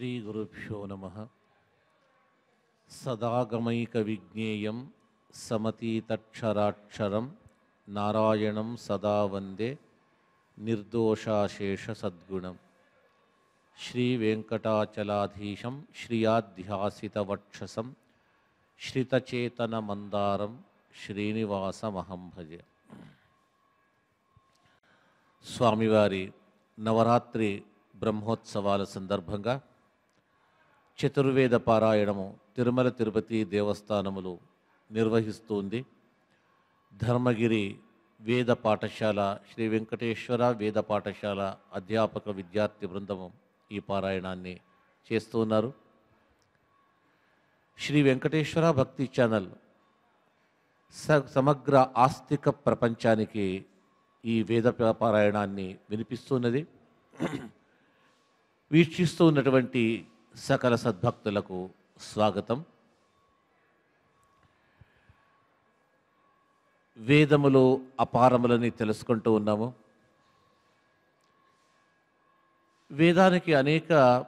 శ్రీగురుభ్యో నమ సదాగమైకవిజ్ఞేయం సమతీతక్షరాక్షరం నారాయణం సదా వందే నిర్దోషాశేష సద్గుణం శ్రీవేంకటాచలాధీశం శ్రియాధ్యాసితవక్షసం శ్రితచేతనమందారం శ్రీనివాసమహం భజే స్వామివారి నవరాత్రి బ్రహ్మోత్సవాల సందర్భంగా చతుర్వేద పారాయణము తిరుమల తిరుపతి దేవస్థానములు నిర్వహిస్తుంది. ధర్మగిరి వేద పాఠశాల శ్రీ వెంకటేశ్వర వేద పాఠశాల అధ్యాపక విద్యార్థి బృందము ఈ పారాయణాన్ని చేస్తున్నారు. శ్రీ వెంకటేశ్వర భక్తి ఛానల్ స సమగ్ర ఆస్తిక ప్రపంచానికి ఈ వేద పారాయణాన్ని వినిపిస్తున్నది. వీక్షిస్తూ ఉన్నటువంటి సకల సద్భక్తులకు స్వాగతం. వేదములు అపారములని తెలుసుకుంటూ ఉన్నాము. వేదానికి అనేక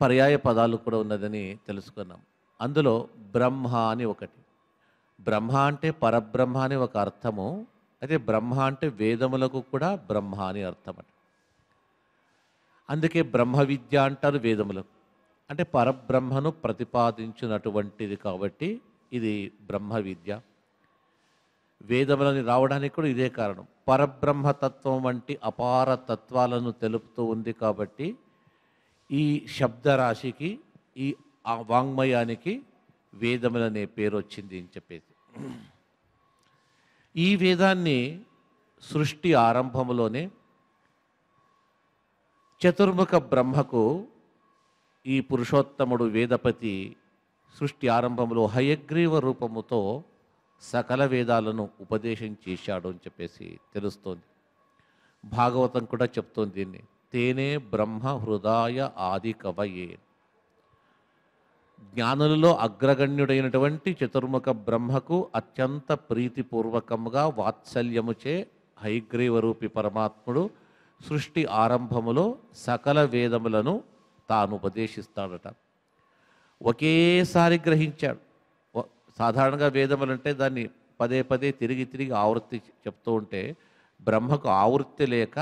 పర్యాయ పదాలు కూడా ఉన్నదని తెలుసుకున్నాం. అందులో బ్రహ్మ అని ఒకటి. బ్రహ్మ అంటే పరబ్రహ్మ అని ఒక అర్థము. అయితే బ్రహ్మ అంటే వేదములకు కూడా బ్రహ్మ అని అర్థం అందుకే బ్రహ్మ విద్య అంటారు వేదములకు. అంటే పరబ్రహ్మను ప్రతిపాదించినటువంటిది కాబట్టి ఇది బ్రహ్మ విద్య. వేదములని రావడానికి కూడా ఇదే కారణం. పరబ్రహ్మతత్వం వంటి అపార తత్వాలను తెలుపుతూ ఉంది కాబట్టి ఈ శబ్దరాశికి ఈ వాంగ్మయానికి వేదములనే పేరు వచ్చింది అని చెప్పేసి. ఈ వేదాన్ని సృష్టి ఆరంభములోనే చతుర్ముఖ బ్రహ్మకు ఈ పురుషోత్తముడు వేదపతి సృష్టి ఆరంభంలో హయగ్రీవ రూపముతో సకల వేదాలను ఉపదేశం చేశాడు అని చెప్పేసి తెలుస్తోంది. భాగవతం కూడా చెప్తోంది దీన్ని. తేనే బ్రహ్మ హృదయ ఆది కవయే జ్ఞానులలో అగ్రగణ్యుడైనటువంటి చతుర్ముఖ బ్రహ్మకు అత్యంత ప్రీతిపూర్వకంగా వాత్సల్యముచే హైగ్రీవరూపి పరమాత్ముడు సృష్టి ఆరంభములో సకల వేదములను తాను ఉపదేశిస్తాడట. ఒకేసారి గ్రహించాడు. సాధారణంగా వేదములు అంటే దాన్ని పదే పదే తిరిగి తిరిగి ఆవృత్తి చెప్తూ ఉంటే బ్రహ్మకు ఆవృత్తి లేక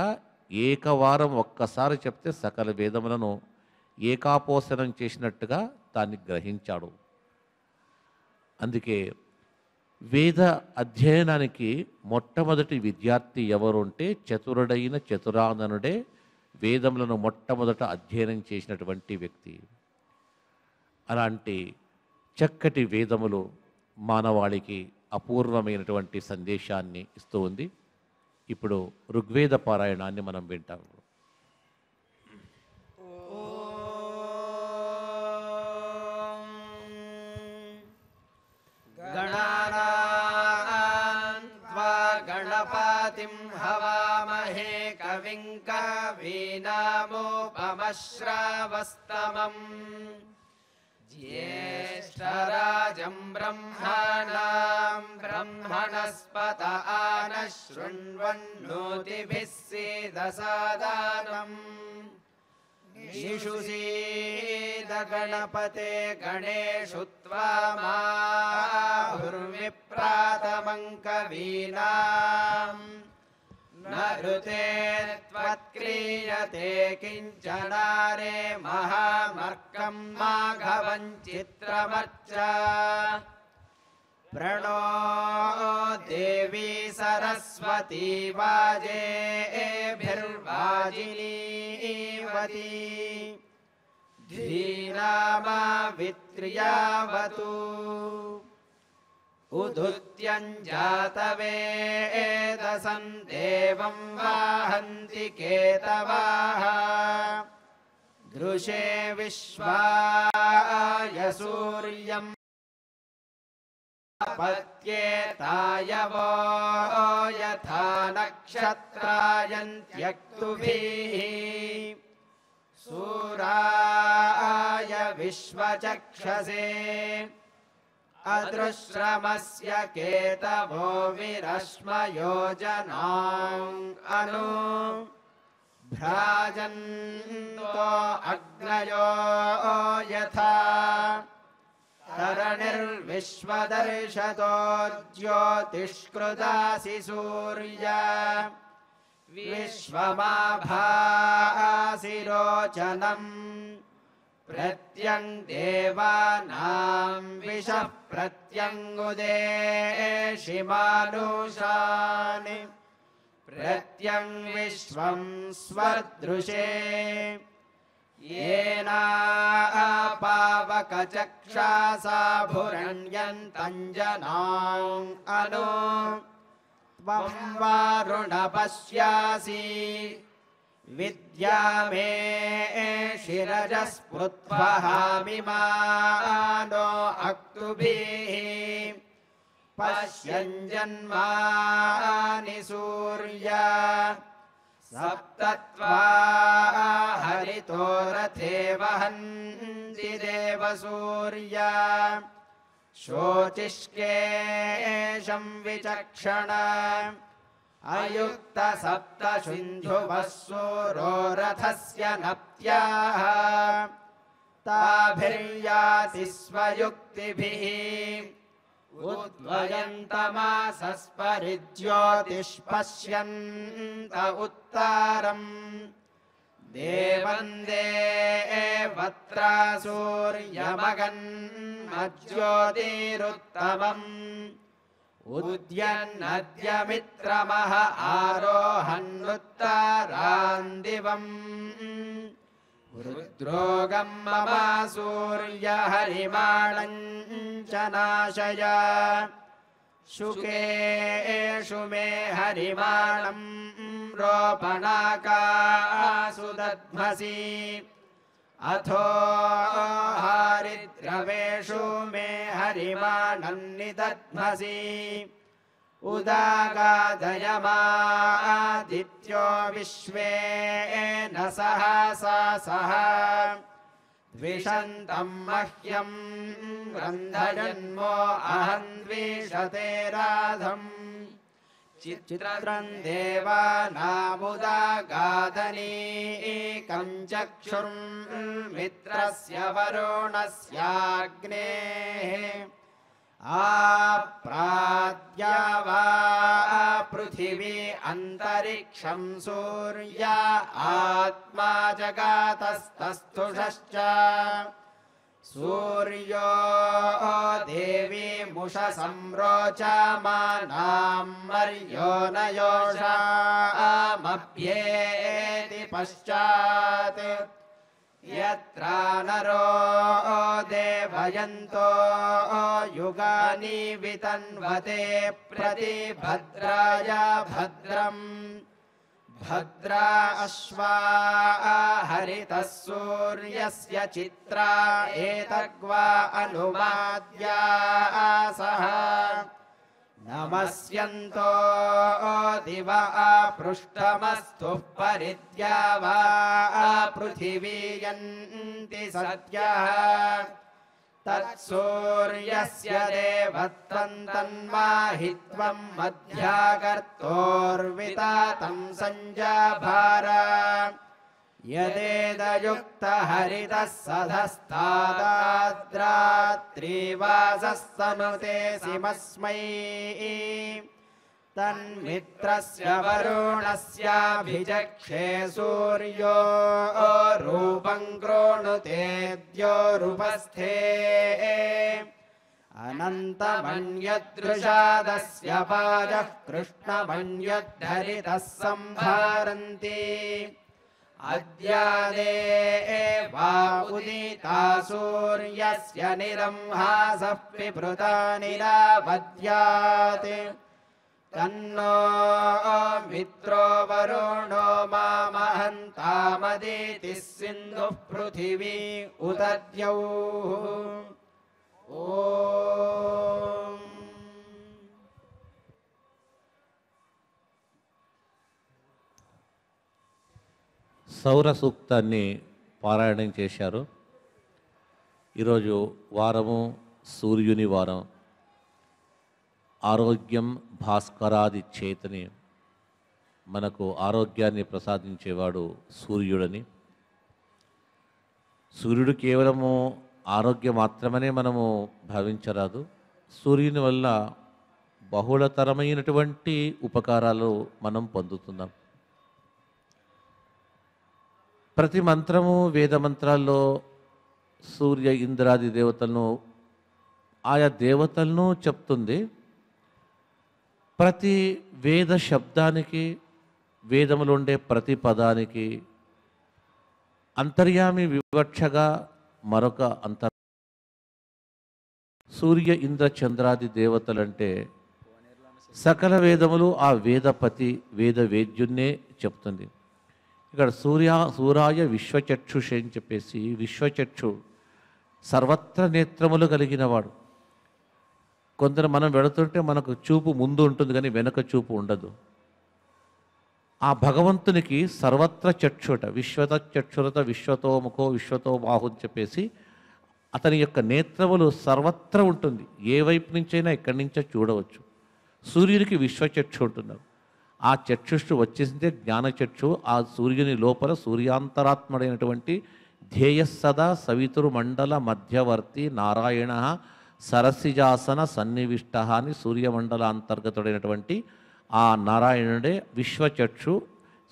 ఏకవారం ఒక్కసారి చెప్తే సకల వేదములను ఏకాపోసనం చేసినట్టుగా దాన్ని గ్రహించాడు. అందుకే వేద అధ్యయనానికి మొట్టమొదటి విద్యార్థి ఎవరుంటే చతురుడైన చతురాననుడే వేదములను మొట్టమొదట అధ్యయనం చేసినటువంటి వ్యక్తి. అలాంటి చక్కటి వేదములు మానవాళికి అపూర్వమైనటువంటి సందేశాన్ని ఇస్తూ ఉంది. ఇప్పుడు ఋగ్వేద పారాయణాన్ని మనం వింటాము గణాన कवीनामो ज्येष्ठराजम् ब्रह्मणाम् ब्रह्मणस्पत ब्रह्मणस्पतः शृण्वन्नोतिभिः सीदसादानम्। ीषुसीदगणपते गणेषु शीदगणपते त्वा मा न ऋते त्वत्क्रियते किञ्चनारे महामर्कं माघवं चित्रमर्च प्रणो देवी सरस्वती वाजेभिर्वाजिनीवती। धीनामा वित्र्यावतु उदुत्यञ्जातवेदसं देवं वाहन्ति केतवाः। दृशे विश्वाय सूर्यम् पत्येताय वो यथा नक्षत्रायन्त्यक्तुभिः सूराय विश्वचक्षसे अदृश्रमस्य केतवो विरश्मयोजनाम्। अनु भ्राजन्तो अग्नयो यथा तरणिर्विश्वदर्शतो ज्योतिष्कृदासि सूर्य। विश्वमाभासि रोचनम् प्रत्यङ्देवानां विषः प्रत्यङ्गुदेशिमानुषानि प्रत्यङ् विश्वं स्वदृशे। येनापावकचक्षासा भुरण्यन्तञ्जनाम् अनु। त्वं वारुण पश्यासि विद्या मे शिरजस्पृत्वहामिमानो अक्तुभिः पश्यञ्जन्मानि सूर्य सप्तत्वा हरितो रथे वहन्ति देवसूर्य शोचिष्केशं विचक्षण अयुक्त सप्तसिन्धुवः सूरो रथस्य नप्त्याः। ताभिर्याति स्वयुक्तिभिः। उद्वयन्तमासस्परिज्योतिष्पश्यन्त उत्तारम्। देवम् देवत्रा सूर्यमगन्मज्योतिरुत्तमम् उरुद्यन्न मित्रमः आरोहन् लान्दिवम् रुद्रोगम् ममासूर्य हरिमाणम् च नाशय। शुकेषु मे हरिमाणम् रोपणाकासु दध्मसि अथो हारिद्रवेषु मे हरिमाणम् निदध्मसि उदागादयमादित्यो विश्वे न सहसा सह। द्विषन्तम् मह्यम् रन्धयन्मो अहम् द्विषते राधम् चित्रम् देवानामुदागादनीकम् चक्षुर्मित्रस्य वरुणस्याग्नेः आप्राद्या वा पृथिवी अन्तरिक्षं सूर्य आत्मा जगातस्तस्थुषश्च सूर्यो देवी मुषसंरोचमानां मर्यो न योषामभ्येति पश्चात्। यत्र नरो देवयन्तो युगानि वितन्वते प्रतिभद्राय भद्रम् भद्रा अश्वा हरितः सूर्यस्य चित्रा एतग्वा अनुमाद्या सह। नमस्यन्तो दिव आपृष्ठमस्तु परिद्या वा पृथिवी यन्ति तत्सूर्यस्य देवत्वम् तन्माहि त्वम् अध्याकर्तोऽर्विता सञ्जाभार। यदेदयुक्तहरितः सधस्ता द्रात्रिवासः सिमस्मै तन्मित्रस्य वरुणस्याभिजक्षे सूर्यो रूपं कृणुतेद्योरुपस्थे अनन्तमन्यदृशादस्य पादः कृष्णमन्यद्धरितः सम्भारन्ति अद्यादे वा उदिता सूर्यस्य निरंहासः पिपृता निरावद्यात् तन्नो मित्रो वरुणो मामहन्तामदितिः सिन्धुः पृथिवी उदद्यौः ॐ సౌర సూక్తాన్ని పారాయణం చేశారు ఈరోజు వారము సూర్యుని వారం ఆరోగ్యం భాస్కరాది చేతని మనకు ఆరోగ్యాన్ని ప్రసాదించేవాడు సూర్యుడని. సూర్యుడు కేవలము ఆరోగ్యం మాత్రమనే మనము భావించరాదు. సూర్యుని వల్ల బహుళతరమైనటువంటి ఉపకారాలు మనం పొందుతున్నాం. ప్రతి మంత్రము వేద మంత్రాల్లో సూర్య ఇంద్రాది దేవతలను ఆయా దేవతలను చెప్తుంది. ప్రతి వేద శబ్దానికి వేదములు ఉండే ప్రతి పదానికి అంతర్యామి వివక్షగా మరొక అంతర్ సూర్య ఇంద్ర చంద్రాది దేవతలంటే సకల వేదములు ఆ వేదపతి వేద వేద్యున్నే చెప్తుంది. ఇక్కడ సూర్య సూరాయ విశ్వచక్షుషే అని చెప్పేసి విశ్వచక్షు సర్వత్ర నేత్రములు కలిగినవాడు కొందరు మనం వెళుతుంటే మనకు చూపు ముందు ఉంటుంది కానీ వెనక చూపు ఉండదు. ఆ భగవంతునికి సర్వత్ర చక్షుట విశ్వత చక్షురత విశ్వతోముఖో విశ్వతో బాహు అని చెప్పేసి అతని యొక్క నేత్రములు సర్వత్ర ఉంటుంది. ఏ వైపు నుంచైనా ఎక్కడి నుంచో చూడవచ్చు. సూర్యునికి విశ్వచక్షు ఉంటున్నారు. ఆ చక్షుష్టు వచ్చేసిందే జ్ఞానచక్షు ఆ సూర్యుని లోపల సూర్యాంతరాత్మడైనటువంటి ధ్యేయస్సదా సవితురు మండల మధ్యవర్తి నారాయణ సరసిజాసన సన్నివిష్ట అని సూర్యమండల అంతర్గతుడైనటువంటి ఆ నారాయణుడే విశ్వచక్షు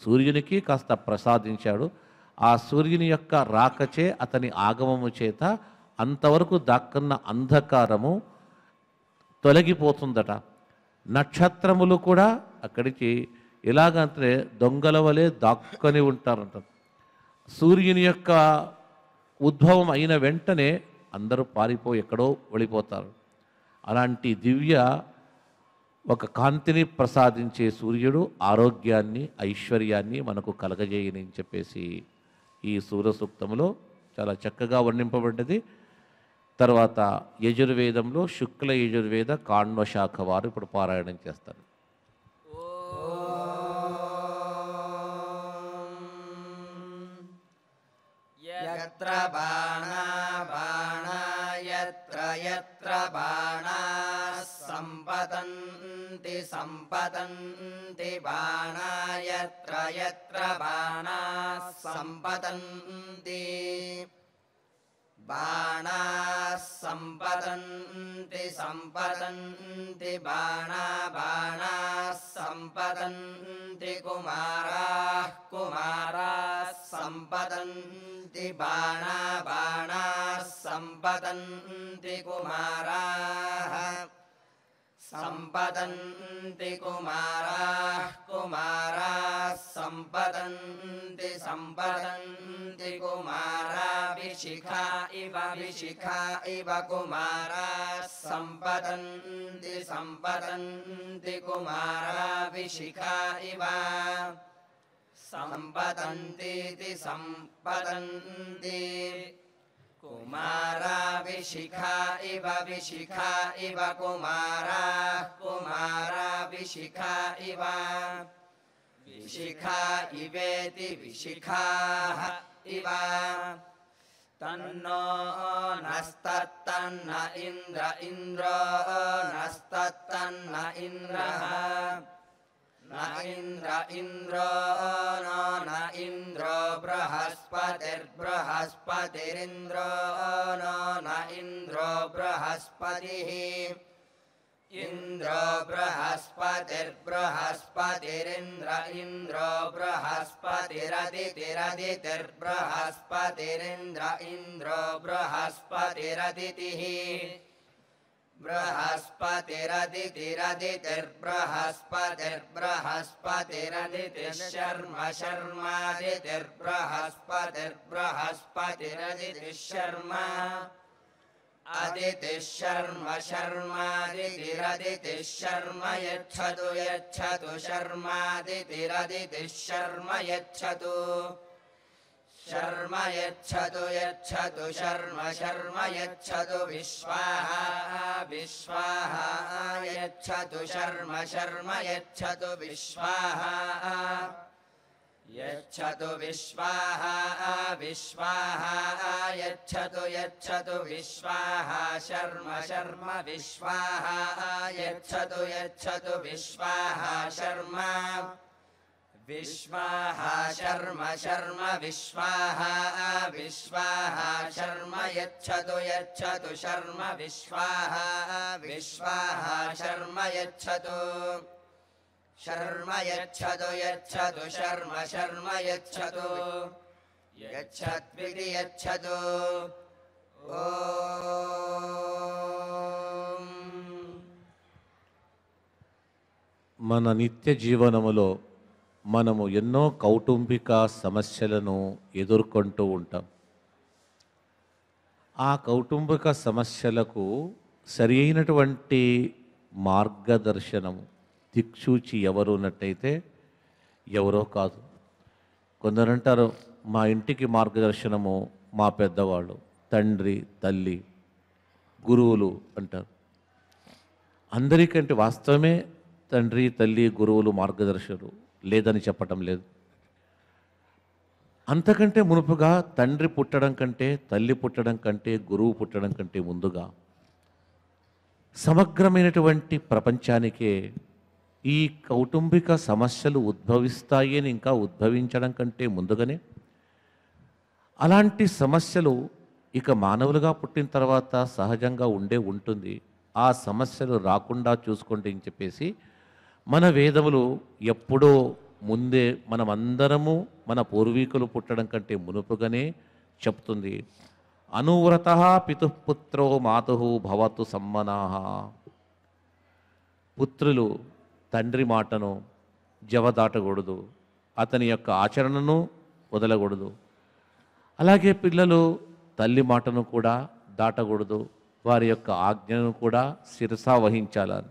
సూర్యునికి కాస్త ప్రసాదించాడు. ఆ సూర్యుని యొక్క రాకచే అతని ఆగమము చేత అంతవరకు దాక్కున్న అంధకారము తొలగిపోతుందట. నక్షత్రములు కూడా అక్కడికి ఎలాగంటే దొంగల వలె దాక్కుని ఉంటారంట. సూర్యుని యొక్క ఉద్భవం అయిన వెంటనే అందరూ పారిపో ఎక్కడో వెళ్ళిపోతారు. అలాంటి దివ్య ఒక కాంతిని ప్రసాదించే సూర్యుడు ఆరోగ్యాన్ని ఐశ్వర్యాన్ని మనకు కలగజేయని చెప్పేసి ఈ సూర్యసూక్తంలో చాలా చక్కగా వర్ణింపబడ్డది. తర్వాత యజుర్వేదంలో శుక్ల యజుర్వేద కాణ్వశాఖ వారు ఇప్పుడు పారాయణం చేస్తారు. ఓ यत्र बाणाः सम्पतन्ति सम्पतन्ति बाणा यत्र यत्र बाणाः सम्पतन्ति बाणाः सम्पतन्ति सम्पतन्ति बाणा बाणाः सम्पतन्ति कुमाराः कुमाराः सम्पतन्ति बाणा बाणाः सम्पतन्ति कुमाराः सम्पतन्ति कुमाराः कुमाराः सम्पतन्ति कुमारा विशिखा इव विशिखा इव कुमाराः सम्पतन्ति कुमारा विशिखा इव सम्पतन्तीति सम्पतन्ति कुमारा विशिखा इव विशिखा इव कुमाराः विशिखा इव। विशिखा इवेति विशिखाः इव। तन्नो नस्तत्तन्न इन्द्र इन्द्रो नस्तत्तन्न इन्द्रः। न इन्द्र इन्द्रो बृहस्पतिर्बृहस्पतिरिन्द्रो नो न इन्द्रो बृहस्पतिः। इन्द्रो बृहस्पतिर्बृहस्पतिरिन्द्र इन्द्रो बृहस्पतिरदितिरदितिर्बृहस्पतिरिन्द्र इन्द्रो बृहस्पतिरदितिः बृहस्पतिरदितिरदितिर्बृहस्पतिर्बृहस्पतिरदितिः शर्म शर्मादितिर्बृहस्पतिर्बृहस्पतिरदितिः शर्म अदितिः शर्म शर्मादितिरदितिः शर्म यच्छतु शर्मादितिरदितिः शर्म यच्छतु शर्म यच्छतु यच्छतु शर्म शर्म यच्छतु विश्वाहा विश्वाहा यच्छतु शर्म शर्म यच्छतु विश्वाहा यच्छतु विश्वाहा विश्वाहा यच्छतु यच्छतु विश्वाहा शर्म शर्म विश्वाहा यच्छतु यच्छतु विश्वाहा शर्म विश्वाहा शर्म शर्म विश्वाहा विश्वाहा शर्म यच्छतु यच्छतु शर्म विश्वाहा विश्वाहा शर्म यच्छतु शर्म यच्छतु यच्छतु शर्म शर्म यच्छतु यच्छत्विति यच्छतु ॐ మన నిత్య జీవనములో మనము ఎన్నో కౌటుంబిక సమస్యలను ఎదుర్కొంటూ ఉంటాం. ఆ కౌటుంబిక సమస్యలకు సరి అయినటువంటి మార్గదర్శనము దిక్సూచి ఎవరు ఉన్నట్టయితే ఎవరో కాదు. కొందరు అంటారు మా ఇంటికి మార్గదర్శనము మా పెద్దవాళ్ళు తండ్రి తల్లి గురువులు అంటారు. అందరికంటే వాస్తవమే తండ్రి తల్లి గురువులు మార్గదర్శకులు. లేదని చెప్పటం లేదు. అంతకంటే మునుపుగా తండ్రి పుట్టడం కంటే తల్లి పుట్టడం కంటే గురువు పుట్టడం కంటే ముందుగా సమగ్రమైనటువంటి ప్రపంచానికే ఈ కౌటుంబిక సమస్యలు ఉద్భవిస్తాయి అని ఇంకా ఉద్భవించడం కంటే ముందుగానే అలాంటి సమస్యలు ఇక మానవులుగా పుట్టిన తర్వాత సహజంగా ఉండే ఉంటుంది. ఆ సమస్యలు రాకుండా చూసుకోండి అని చెప్పేసి మన వేదములు ఎప్పుడో ముందే మనమందరము మన పూర్వీకులు పుట్టడం కంటే మునుపుగానే చెప్తుంది. అనువ్రత పితుపుత్రో మాతు భవతు సమ్మనాహ పుత్రులు తండ్రి మాటను జవదాటకూడదు. అతని యొక్క ఆచరణను వదలకూడదు. అలాగే పిల్లలు తల్లి మాటను కూడా దాటకూడదు. వారి యొక్క ఆజ్ఞను కూడా శిరసా వహించాలని.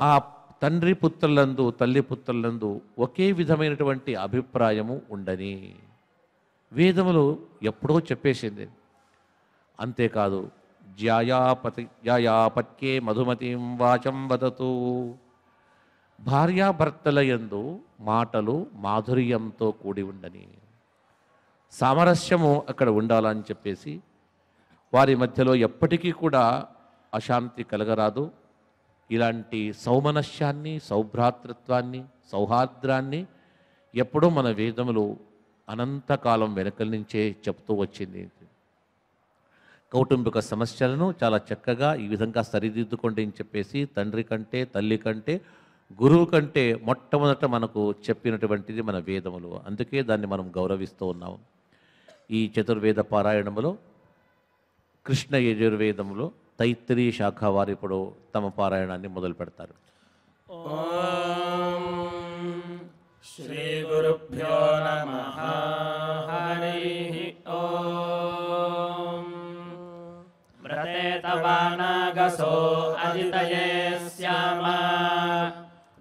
ఆ తండ్రి పుత్రులందు తల్లి పుత్రులందు ఒకే విధమైనటువంటి అభిప్రాయము ఉండని. వేదములు ఎప్పుడో చెప్పేసింది. అంతేకాదు జ్యాయాపతి జ్యాయాపత్యే మధుమతిం వాచం వదతు. భార్యాభర్తల యందు మాటలు మాధుర్యంతో కూడి ఉండని. సామరస్యము అక్కడ ఉండాలని చెప్పేసి వారి మధ్యలో ఎప్పటికీ కూడా అశాంతి కలగరాదు. ఇలాంటి సౌమనస్యాన్ని సౌభ్రాతృత్వాన్ని సౌహార్ద్రాన్ని ఎప్పుడో మన వేదములు అనంతకాలం వెనకల నుంచే చెప్తూ వచ్చింది. కౌటుంబిక సమస్యలను చాలా చక్కగా ఈ విధంగా సరిదిద్దుకోండి అని చెప్పేసి తండ్రి కంటే తల్లి కంటే గురువు కంటే మొట్టమొదట మనకు చెప్పినటువంటిది మన వేదములు. అందుకే దాన్ని మనం గౌరవిస్తూ ఉన్నాము. ఈ చతుర్వేద పారాయణములో కృష్ణ యజుర్వేదములో తైత్తిరీ శాఖ వారు ఇప్పుడు తమ పారాయణాన్ని మొదలు పెడతారు श्रीगुरुभ्यो नमः हरिः ॐ व्रते तवानागसो अजितये स्याम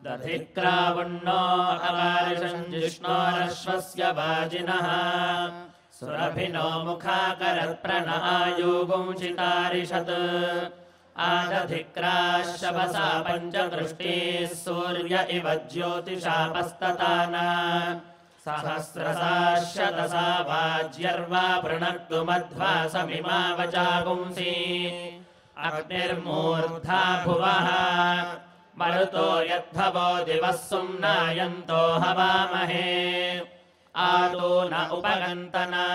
दधिक्रावण्णो अकारिषञ्जिष्णोरश्वस्य वाजिनः सुरभिनो मुखाकरत्प्रणआयुगुंसितारिषत् आदधिक्राशवसा पञ्चदृष्टिः सूर्य इव ज्योतिषापस्तताना। सहस्रसा शतसा वाज्यर्वा पृणक्तु मध्वा समिमा वचागुंसि अग्निर्मूर्धा भुवः। मरुतो यद्भवो दिवः सुम्नायन्तो हवामहे आदो न उपगन्तना।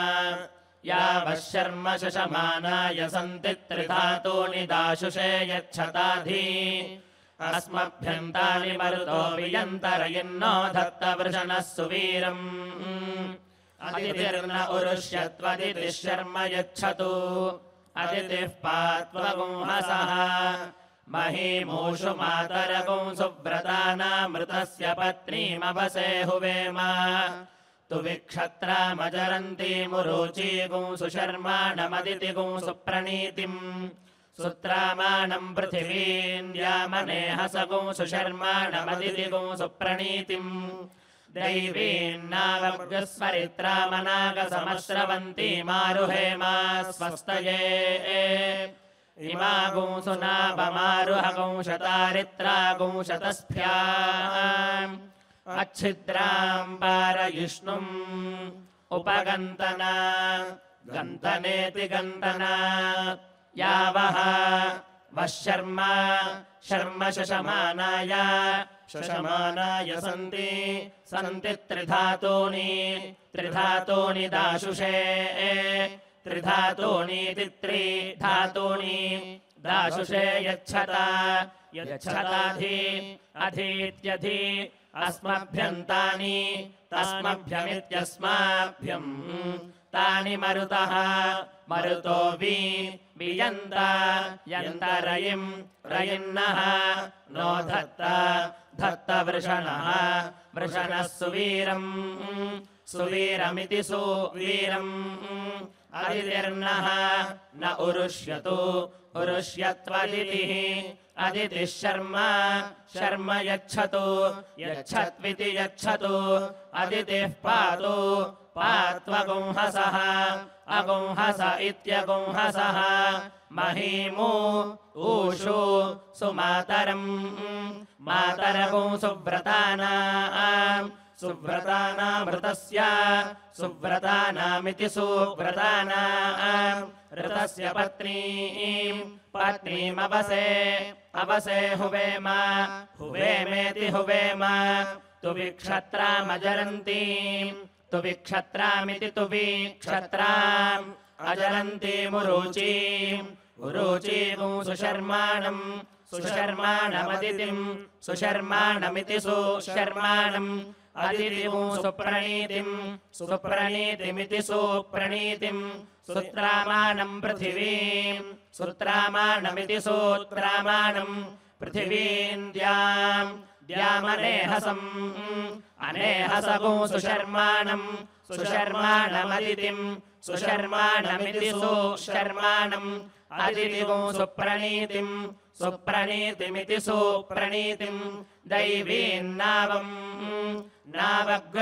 यावः शर्म शशमानाय सन्ति त्रिधातूनि दाशुषे यच्छताधि। अस्मभ्यन्तानि मरुतो वियन्तरयन्नो दत्तवृषणः सुवीरम्। अदितिर्न उरुष्यत्वदितिः शर्म यच्छतु। अदितिः पात्वगुंहसः महीमूषु मातरगुं सुव्रतानामृतस्य पत्नीमवसे हुवेम तु विक्षत्रामजरन्तीमुरुचीगुं सुशर्माणमदितिगुं सुप्रणीतिम्। सुत्रामाणम् पृथिवीन्द्यामनेहसगुं सुशर्माणमदितिगुं सुप्रणीतिम्। मारुहेमा स्वस्तये। इमागुं सुनाभमारुहगुं शतारित्रागुं शतस्भ्याम् अच्छिद्राम् पारयिष्णुम् उपगन्तना। गन्तनेति गन्तना। यावः वः शर्म शर्म शशमानाय। शशमानाय सन्ति। सन्ति त्रिधातूनि। त्रिधातूनि दाशुषे। त्रिधातूनीति त्रिधातूनि। दाशुषे यच्छत। यच्छताधि। अधीत्यधि अस्मभ्यन्तानि तस्मभ्यमित्यस्माभ्यम्। तानि मरुतः मरुतो वि वियन्त यन्त रयिम् रयिन्नः नो धत्त धत्त वृषणः सुवीरम्। सुवीरमिति सुवीरम्। अदितिर्नः न उरुष्यतु उरुष्यत्वदितिः अदितिः शर्म शर्म यच्छतु यच्छत्विति यच्छतु अदितिः पातु पात्वगुंहसः अगुंहस इत्यगुंहसः महीमु ऊषु सुमातरम् मातरगुं सुव्रतानाम् सुव्रतानामृतस्य सुव्रतानामिति सुव्रतानाम् ऋतस्य पत्नीम् पत्नीमवसे अवसे हुवेम, हुवेमेति हुवेम तु विक्षत्रामजरन्तीम् तु विक्षत्रामिति तु विक्षत्राम् अजरन्तीमुरुचीम् उरुचीगुं सुशर्माणम्, सुशर्माणमदितिम्, सुशर्माणमिति सुशर्माणम्। अदितिगुं सुप्रणीतिम्, सुप्रणीतिमिति सुप्रणीतिम्, सुत्रामाणम् पृथिवीम्। सुत्रामाणमिति सूत्रामाणम् पृथिवीम् द्याम् द्यामनेहसम् अनेहसगुं सुशर्माणम् सुशर्माणमदितिम् सुशर्माणमिति सुशर्माणम् अदितिगुं सुप्रणीतिम् सुप्रणीतिमिति सुप्रणीतिम् दैवीन्नावम् नावग्स्वरित्राम्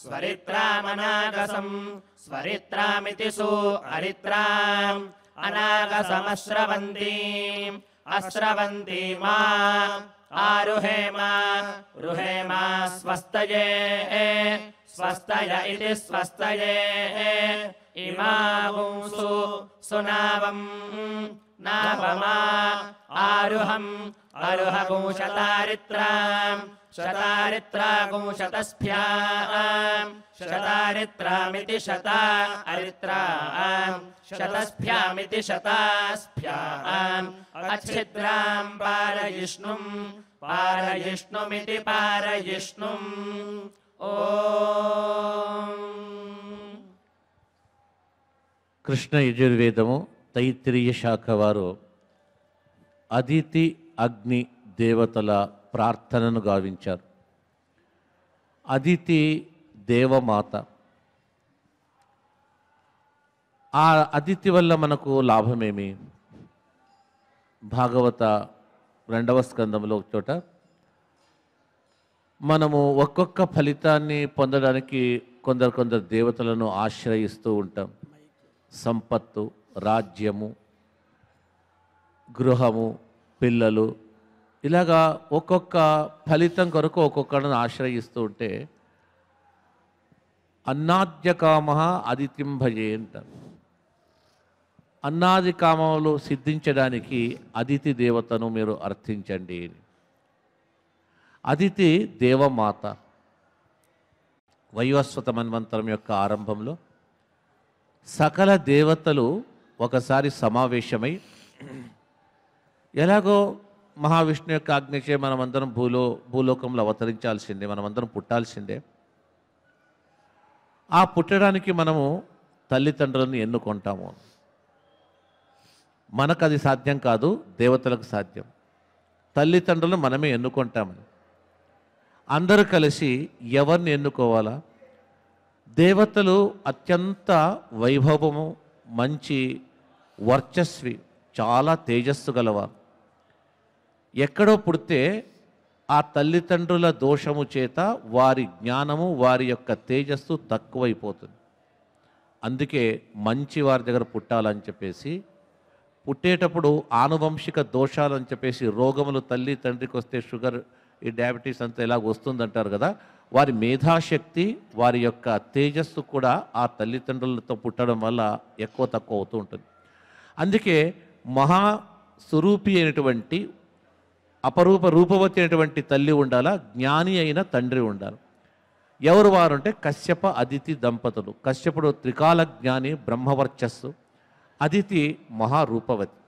स्वरित्रामनागसम् स्वरित्रामिति सु अरित्राम् अनागसमश्रवन्तीम् अस्रवन्तीमा आरुहेम रुहेम स्वस्तये स्वस्तय इति स्वस्तये इमागुंसु सुनावम् नावमा आरुहम् अरुहगुंशतारित्राम् शतारित्रागुंशतस्भ्याम् शतारित्रामिति शता अरित्राम् शतस्भ्यामिति शतास्भ्याम् अच्छिद्राम् पारयिष्णुम् पारयिष्णुमिति पारयिष्णुम् ओ కృష్ణ యజుర్వేదము తైత్రీయ శాఖ వారు అదితి అగ్ని దేవతల ప్రార్థనను గావించారు. అదితి దేవమాత. ఆ అదితి వల్ల మనకు లాభమేమి? భాగవత రెండవ స్కందంలో ఒక చోట మనము ఒక్కొక్క ఫలితాన్ని పొందడానికి కొందరు కొందరు దేవతలను ఆశ్రయిస్తూ ఉంటాం. సంపత్తు రాజ్యము గృహము పిల్లలు ఇలాగా ఒక్కొక్క ఫలితం కొరకు ఒక్కొక్కడిని ఆశ్రయిస్తూ ఉంటే అన్నాద్యకామ అదిత్యం భజే అంటారు. అన్నాది కామములు సిద్ధించడానికి అదితి దేవతను మీరు అర్థించండి అదితి దేవమాత. వైవస్వత మన్వంతరం యొక్క ఆరంభంలో సకల దేవతలు ఒకసారి సమావేశమై ఎలాగో మహావిష్ణు యొక్క ఆజ్ఞచే మనమందరం భూలో భూలోకంలో అవతరించాల్సిందే మనమందరం పుట్టాల్సిందే. ఆ పుట్టడానికి మనము తల్లిదండ్రులను ఎన్నుకుంటాము. మనకు అది సాధ్యం కాదు దేవతలకు సాధ్యం. తల్లిదండ్రులను మనమే ఎన్నుకుంటామని. అందరూ కలిసి ఎవరిని ఎన్నుకోవాలా? దేవతలు అత్యంత వైభవము మంచి వర్చస్వి చాలా తేజస్సు గలవారు ఎక్కడో పుడితే ఆ తల్లిదండ్రుల దోషము చేత వారి జ్ఞానము వారి యొక్క తేజస్సు తక్కువైపోతుంది అందుకే మంచి వారి దగ్గర పుట్టాలని చెప్పేసి పుట్టేటప్పుడు ఆనువంశిక దోషాలు అని చెప్పేసి రోగములు తల్లి తండ్రికి వస్తే షుగర్ ఈ డయాబెటీస్ అంతా ఇలా వస్తుందంటారు కదా వారి మేధాశక్తి వారి యొక్క తేజస్సు కూడా ఆ తల్లిదండ్రులతో పుట్టడం వల్ల ఎక్కువ తక్కువ అవుతూ ఉంటుంది అందుకే మహా స్వరూపి అయినటువంటి అపరూప రూపవతి అయినటువంటి తల్లి ఉండాలా జ్ఞాని అయిన తండ్రి ఉండాలి. ఎవరు వారు అంటే కశ్యప అదితి దంపతులు. కశ్యపుడు త్రికాల జ్ఞాని బ్రహ్మవర్చస్సు అదితి మహారూపవతి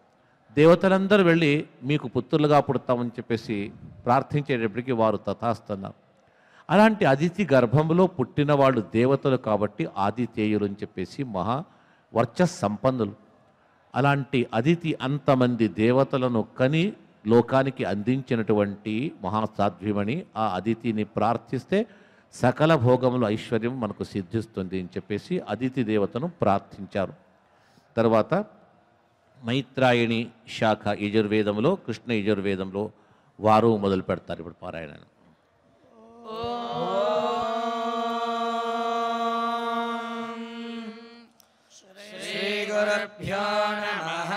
దేవతలందరూ వెళ్ళి మీకు పుత్రులుగా పుడతామని చెప్పేసి ప్రార్థించేటప్పటికి వారు తథాస్తున్నారు. అలాంటి అదితి గర్భంలో పుట్టిన వాళ్ళు దేవతలు కాబట్టి ఆదితేయులు అని చెప్పేసి మహా వర్చస్ సంపన్నులు. అలాంటి అదితి అంతమంది దేవతలను కని లోకానికి అందించినటువంటి మహాసాధ్వీమణి ఆ అదితిని ప్రార్థిస్తే సకల భోగములు ఐశ్వర్యం మనకు సిద్ధిస్తుంది అని చెప్పేసి అదితి దేవతను ప్రార్థించారు. తర్వాత మైత్రాయణి శాఖ యజుర్వేదంలో కృష్ణ యజుర్వేదంలో వారు మొదలు పెడతారు ఇప్పుడు పారాయణ नमः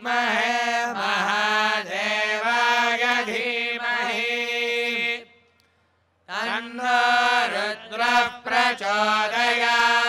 विद्महे महादेवाय धीमहि तन्नो रुद्रः प्रचोदयात्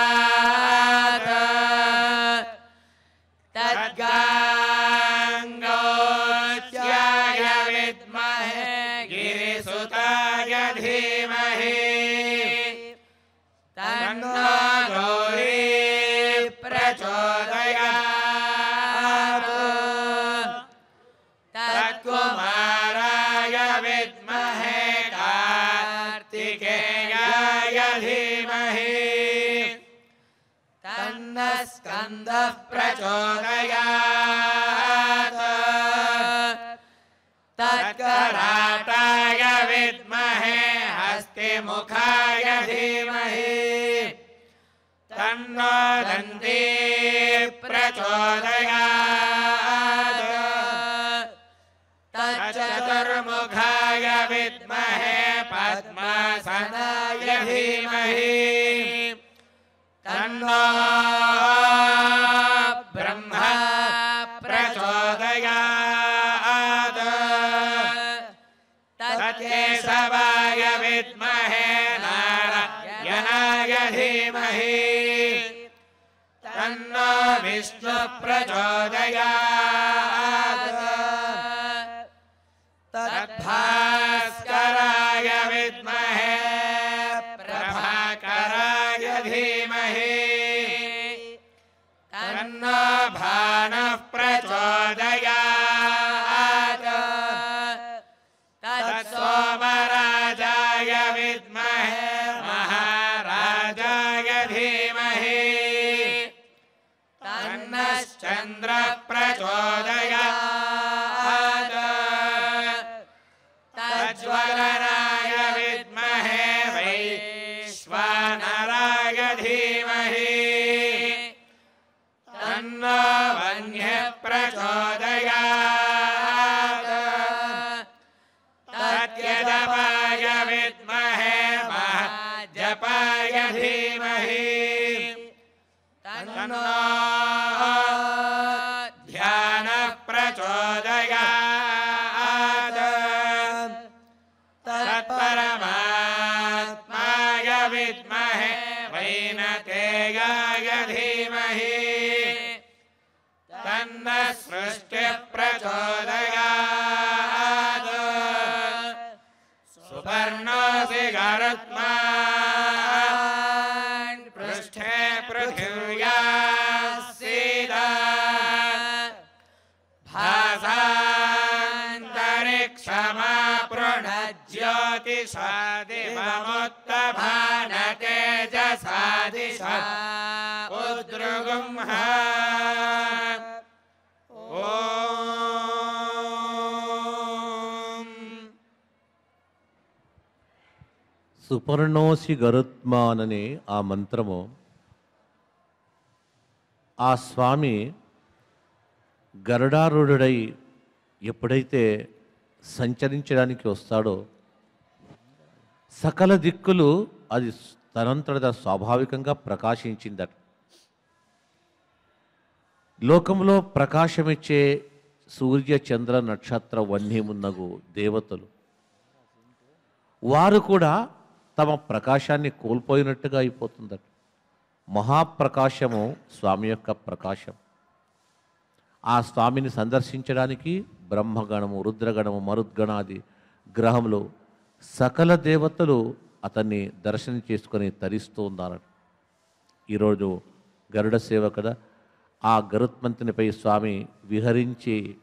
तत्कराटाय विद्महे हस्तिमुखाय धीमहि। तन्नो दन्ती प्रचोदयात्। तच्चतुर्मुखाय विद्महे पद्मासनाय धीमहि। तन्नो प्रचोदया तद्भास्कराय विद्महे प्रभाकराय धीमहि। जन्ना भ प्रचोदया पृणज्योतिषादिवमुत्तभानतेजसादिशा उद्रुगुंहा ॐ సుపర్ణోసి గరుత్మాననే ఆ మంత్రము ఆ స్వామి గరుడారుడై ఎప్పుడైతే సంచరించడానికి వస్తాడో సకల దిక్కులు అది తనంతట స్వాభావికంగా ప్రకాశించిందట. లోకంలో ప్రకాశమిచ్చే సూర్య చంద్ర నక్షత్ర వన్యమున్నగు దేవతలు. వారు కూడా తమ ప్రకాశాన్ని కోల్పోయినట్టుగా అయిపోతుందట. మహాప్రకాశము స్వామి యొక్క ప్రకాశం. ఆ స్వామిని సందర్శించడానికి బ్రహ్మగణము రుద్రగణము మరుద్గణాది గ్రహములు సకల దేవతలు అతన్ని దర్శనం చేసుకొని తరిస్తూ ఉన్నారట ఈరోజు గరుడ సేవ కదా ఆ గరుత్మంతునిపై స్వామి విహరించి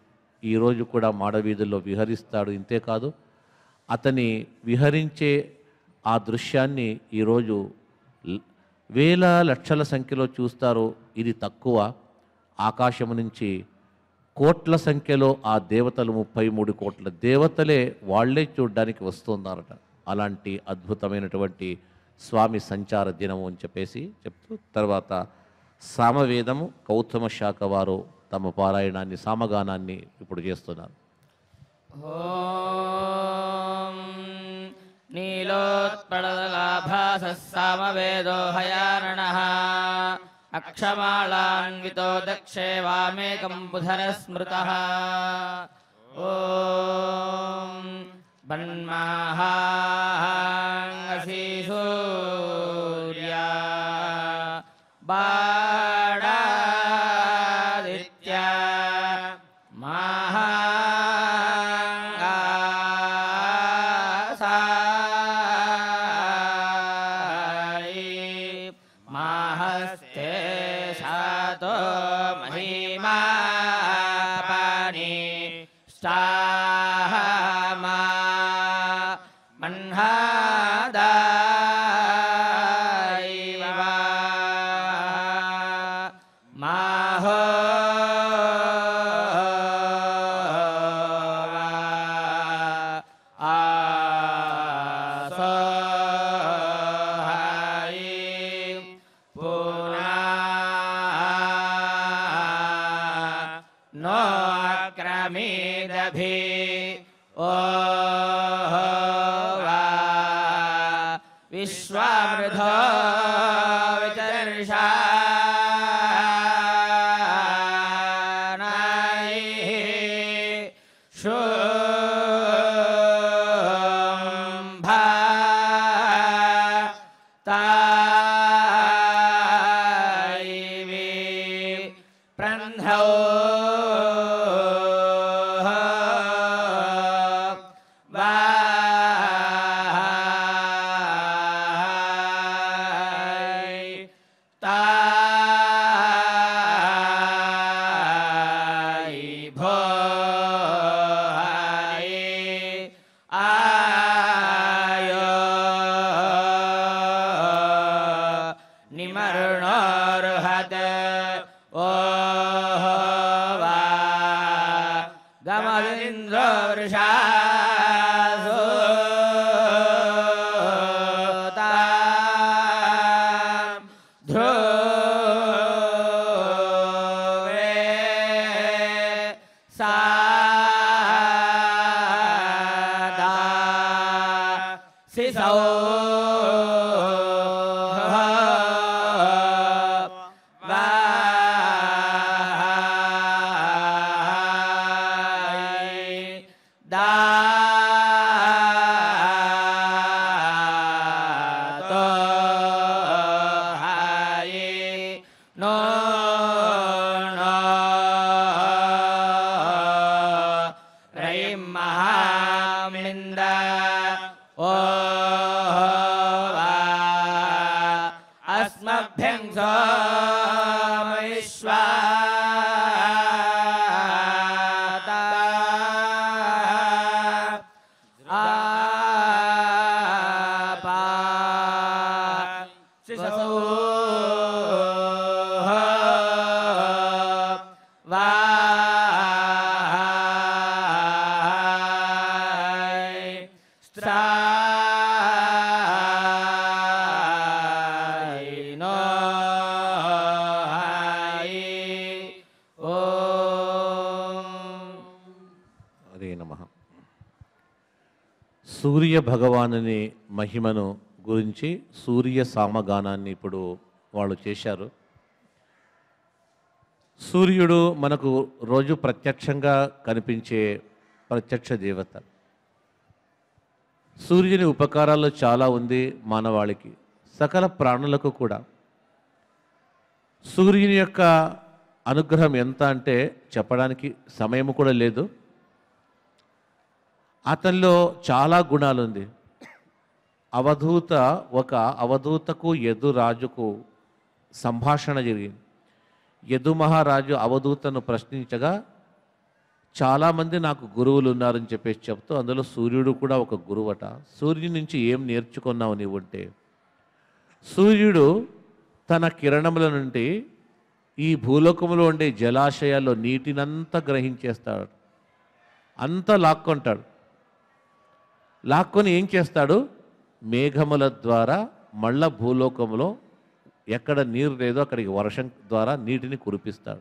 ఈరోజు కూడా మాడవీధుల్లో విహరిస్తాడు. ఇంతే కాదు అతని విహరించే ఆ దృశ్యాన్ని ఈరోజు వేల లక్షల సంఖ్యలో చూస్తారు. ఇది తక్కువ. ఆకాశం నుంచి కోట్ల సంఖ్యలో ఆ దేవతలు ముప్పై మూడు కోట్ల దేవతలే వాళ్ళే చూడ్డానికి వస్తున్నారట. అలాంటి అద్భుతమైనటువంటి స్వామి సంచార దినము అని చెప్పేసి చెప్తూ తర్వాత సామవేదము కౌతమ శాఖ వారు తమ పారాయణాన్ని సామగానాన్ని ఇప్పుడు చేస్తున్నారు. నీలోత్పడలాభాస సామవేదో హయారణ क्षमालान्वितो दक्षे वामेकम्बुधरस्मृतः ॐ। बन्माहा प्रह्नौ భగవానుని మహిమను గురించి సూర్య సామగానాన్ని ఇప్పుడు వాళ్ళు చేశారు. సూర్యుడు మనకు రోజు ప్రత్యక్షంగా కనిపించే ప్రత్యక్ష దేవత. సూర్యుని ఉపకారాల్లో చాలా ఉంది మానవాళికి సకల ప్రాణులకు కూడా. సూర్యుని యొక్క అనుగ్రహం ఎంత అంటే చెప్పడానికి సమయం కూడా లేదు. అతనిలో చాలా గుణాలు ఉంది అవధూత ఒక అవధూతకు యదు రాజుకు సంభాషణ జరిగింది. యదు మహారాజు అవధూతను ప్రశ్నించగా చాలామంది నాకు గురువులు ఉన్నారని చెప్పేసి చెప్తూ అందులో సూర్యుడు కూడా ఒక గురువట. సూర్యుడి నుంచి ఏం నేర్చుకున్నావు నీవుంటే? సూర్యుడు తన కిరణముల నుండి ఈ భూలోకంలో ఉండే జలాశయాల్లో నీటినంతా గ్రహించేస్తాడు. అంతా లాక్కొంటాడు. లాక్కొని ఏం చేస్తాడు? మేఘముల ద్వారా మళ్ళా భూలోకంలో ఎక్కడ నీరు లేదో అక్కడికి వర్షం ద్వారా నీటిని కురిపిస్తాడు.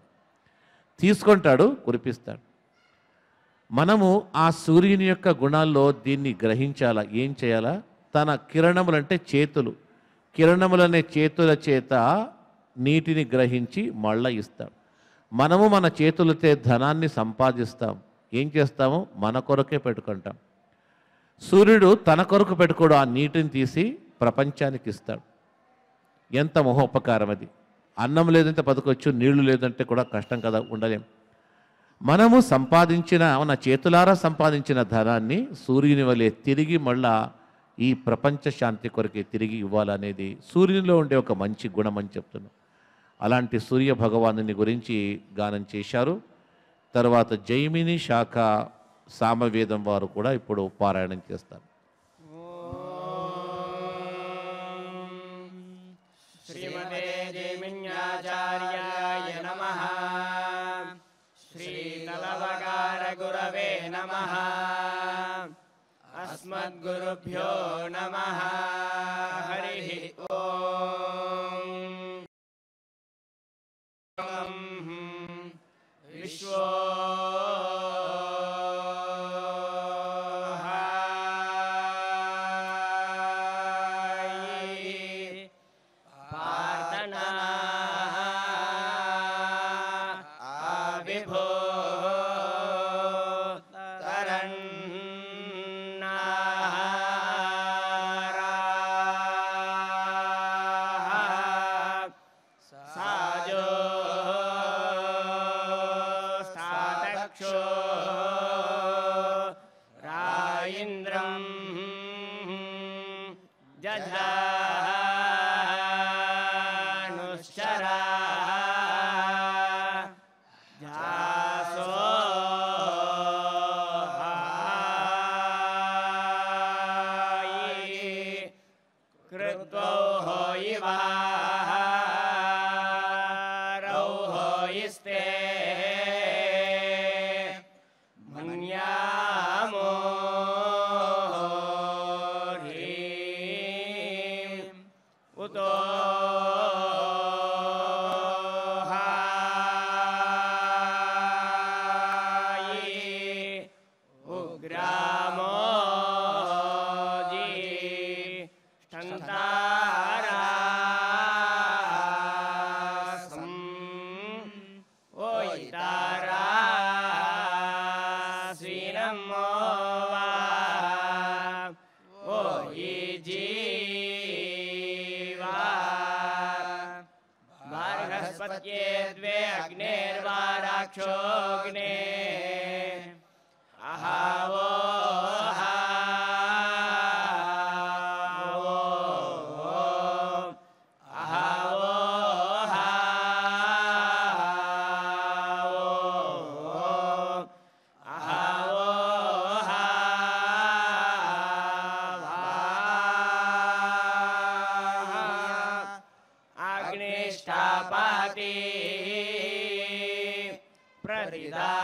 తీసుకుంటాడు కురిపిస్తాడు. మనము ఆ సూర్యుని యొక్క గుణాల్లో దీన్ని గ్రహించాలా? ఏం చేయాలా? తన కిరణములంటే చేతులు. కిరణములనే చేతుల చేత నీటిని గ్రహించి మళ్ళా ఇస్తాడు. మనము మన చేతులతో ధనాన్ని సంపాదిస్తాం. ఏం చేస్తాము? మన కొరకే పెట్టుకుంటాం. సూర్యుడు తన కొరకు పెట్టుకోడు ఆ నీటిని తీసి ప్రపంచానికి ఇస్తాడు. ఎంత మహోపకారం అది. అన్నం లేదంటే బతకొచ్చు నీళ్ళు లేదంటే కూడా కష్టం కదా ఉండలేం. మనము సంపాదించిన మన చేతులారా సంపాదించిన ధనాన్ని సూర్యుని వలె తిరిగి మళ్ళా ఈ ప్రపంచ శాంతి కొరకే తిరిగి ఇవ్వాలనేది సూర్యునిలో ఉండే ఒక మంచి గుణం అని చెప్తున్నాం. అలాంటి సూర్య భగవానుని గురించి గానం చేశారు. తర్వాత జైమిని శాఖ సామవేదం వారు కూడా ఇప్పుడు పారాయణం చేస్తారు శ్రీమదేవిన్యాచార్యాయ నమ శ్రీతలవకార గురవే నమ అస్మద్గురుభ్యో నమ హరి ఓ విశ్వ Amin. 사이다.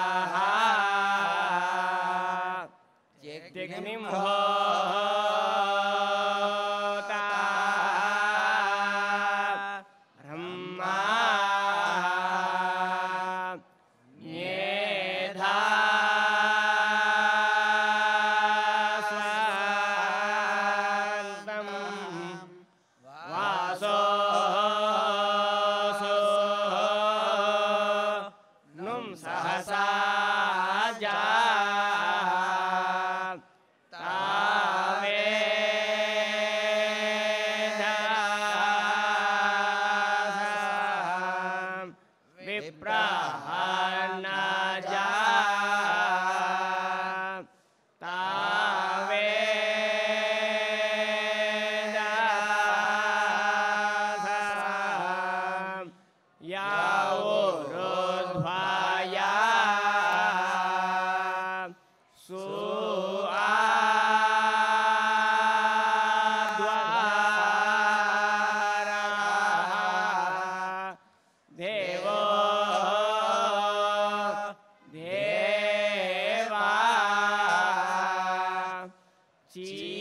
Cheers.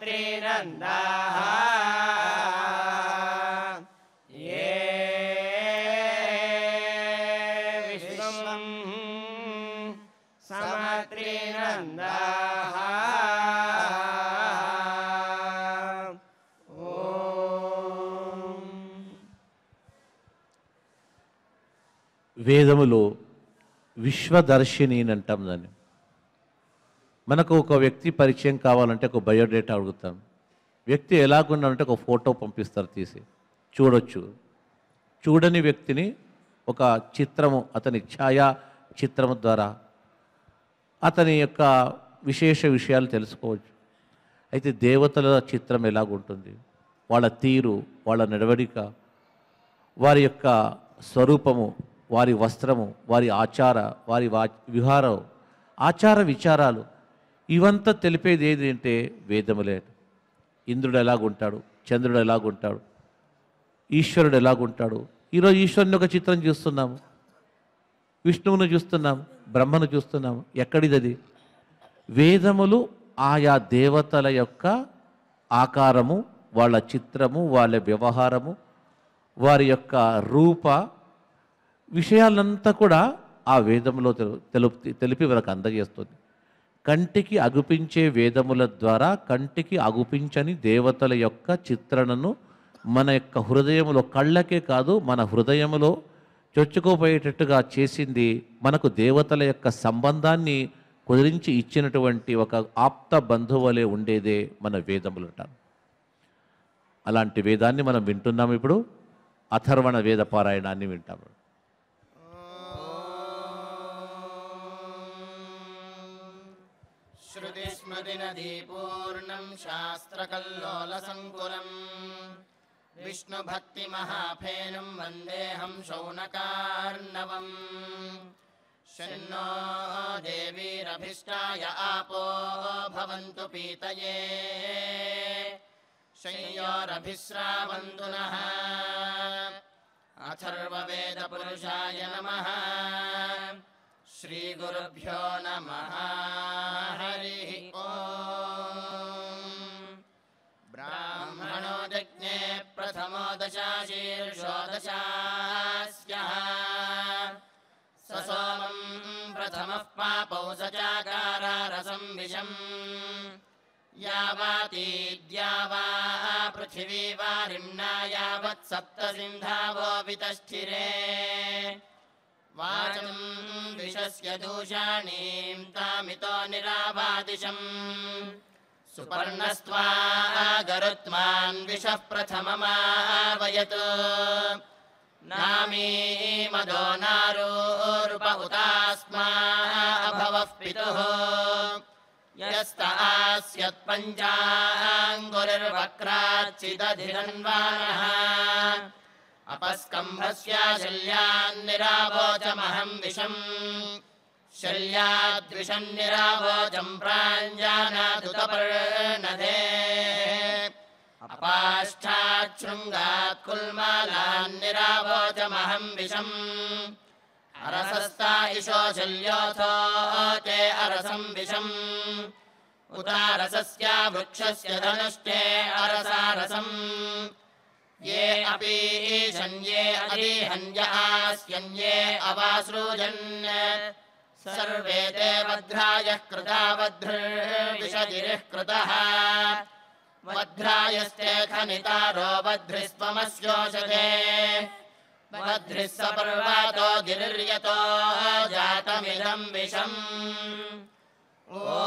समत्रिनन्दाः ये विश्वं समत्रिनन्दाः ॐ వేదములో విశ్వదర్శిని అని అంటాం దాన్ని మనకు ఒక వ్యక్తి పరిచయం కావాలంటే ఒక బయోడేటా అడుగుతాం. వ్యక్తి ఎలాగున్నాడంటే ఒక ఫోటో పంపిస్తారు తీసి. చూడొచ్చు. చూడని వ్యక్తిని ఒక చిత్రము అతని ఛాయా చిత్రము ద్వారా అతని యొక్క విశేష విషయాలు తెలుసుకోవచ్చు. అయితే దేవతల చిత్రం ఎలాగుంటుంది? వాళ్ళ తీరు వాళ్ళ నడవడిక వారి యొక్క స్వరూపము వారి వస్త్రము వారి ఆచార వారి వా విహారం ఆచార విచారాలు ఇవంతా తెలిపేది ఏది అంటే వేదములే. ఇంద్రుడు ఎలాగుంటాడు? చంద్రుడు ఎలాగుంటాడు? ఈశ్వరుడు ఎలాగుంటాడు? ఈరోజు ఈశ్వరుని ఒక చిత్రం చూస్తున్నాము. విష్ణువును చూస్తున్నాము. బ్రహ్మను చూస్తున్నాము. ఎక్కడిదది? వేదములు ఆయా దేవతల యొక్క ఆకారము వాళ్ళ చిత్రము వాళ్ళ వ్యవహారము వారి యొక్క రూప విషయాలంతా కూడా ఆ వేదంలో తెలు తెలుపు తెలిపి వాళ్ళకి అందజేస్తుంది. కంటికి అగుపించే వేదముల ద్వారా కంటికి అగుపించని దేవతల యొక్క చిత్రణను మన యొక్క హృదయములో కళ్ళకే కాదు మన హృదయములో చొచ్చుకోపోయేటట్టుగా చేసింది మనకు దేవతల యొక్క సంబంధాన్ని కుదిరించి ఇచ్చినటువంటి ఒక ఆప్త బంధువులే ఉండేదే మన వేదములు అంటారు అలాంటి వేదాన్ని మనం వింటున్నాం ఇప్పుడు. అథర్వణ వేద పారాయణాన్ని వింటాము श्रुतिस्मृतिनदीपूर्णं शास्त्रकल्लोलसङ्कुलम्। विष्णुभक्तिमहाफेनं वन्देऽहं शौनकार्णवम्। शन्नो देवीरभिष्टाय आपो भवन्तु पीतये। शय्योरभिस्रावन्तु नः अथर्ववेदपुरुषाय नमः श्रीगुरुभ्यो नमः। हरिः ॐ ब्राह्मणो जज्ञे प्रथमो दशाशीर्षो दशास्यः स सोमम् प्रथमः पापौ स चाकारारसं विषम्। यावातीद्या वा पृथिवी वारिम्ना यावत् सप्तसिन्धावो वितष्ठिरे दूषाणीं तामितो निरावादिशम्। सुपर्णस्त्वा गरुत्मान् विषः प्रथममावयत्। नामी मदो नारोरुप उतास्मा अभवः पितुः। यस्तआस्यत्पञ्चाङ्गुरिर्वक्राच्चिदधिरन्वानः अपस्कम्भस्य शल्यान्निरावोचमहं विषम्। शल्याद्विषन्निरावोचम् प्राञ्जानादुतपर्णधे। अपाष्ठाच्छृङ्गात् कुल्मालान्निरावोचमहं विषम्। अरसस्ता इशो शल्योऽथो ते अरसं विषम्। उतारसस्य वृक्षस्य धनुष्टे अरसारसम् ये अपि ईषन्ये अन्यः अवासृजन्। सर्वे ते वध्रायः कृता। वध्र विशदिरिः कृतः वध्रायश्च नितारो गिरिर्यतो जातमिदम् विषम्। ओ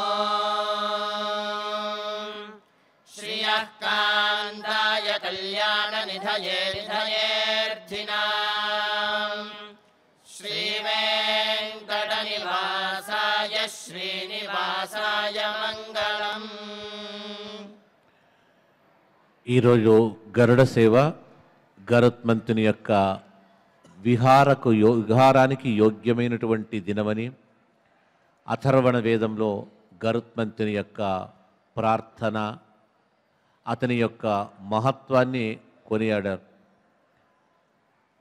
श्रियः कान्ता कल्याणनिधये निधयेऽर्थिनाम् श्रीवेङ्कटनिवासाय श्रीनिवासाय मङ्गलम् ఈరోజు గరుడ సేవ గరుత్మంతుని యొక్క విహారకు యో విహారానికి యోగ్యమైనటువంటి దినమని అథర్వణ వేదంలో గరుత్మంతుని యొక్క ప్రార్థన అతని యొక్క మహత్వాన్ని కొనియాడారు.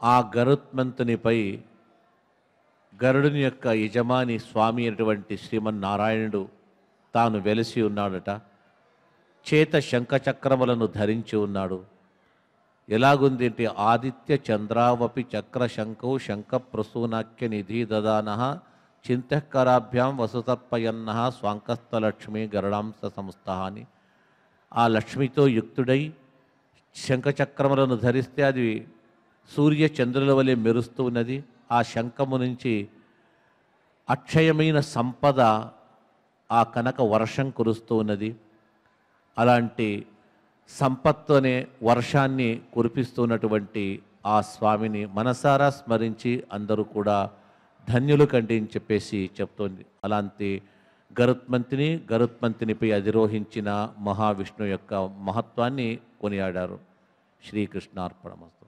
ఆ గరుత్మంతునిపై గరుడుని యొక్క యజమాని స్వామి అయినటువంటి శ్రీమన్నారాయణుడు తాను వెలిసి ఉన్నాడట. చేత శంఖచక్రములను ధరించి ఉన్నాడు. ఎలాగుంది అంటే ఆదిత్య చంద్రావపి చక్ర శంఖౌ శంఖ ప్రసూనాఖ్య నిధి దదాన చింతకరాభ్యాం వసుతర్పయన్న స్వాంకస్థలక్ష్మి గరుడాంశ సంస్థ అని లక్ష్మితో యుక్తుడై శంఖచక్రములను ధరిస్తే అది సూర్య చంద్రుల వలె మెరుస్తూ ఉన్నది. ఆ శంఖము నుంచి అక్షయమైన సంపద ఆ కనక వర్షం కురుస్తూ ఉన్నది. అలాంటి సంపత్తు అనే వర్షాన్ని కురిపిస్తున్నటువంటి ఆ స్వామిని మనసారా స్మరించి అందరూ కూడా ధన్యులు కండి అని చెప్పేసి చెప్తోంది. అలాంటి గరుత్మంతిని గరుత్మంతినిపై అధిరోహించిన మహావిష్ణువు యొక్క మహత్వాన్ని కొనియాడారు. శ్రీకృష్ణార్పణమస్తు.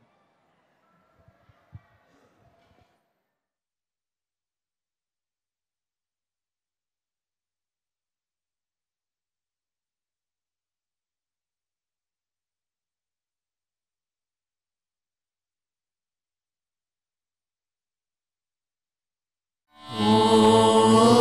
Oh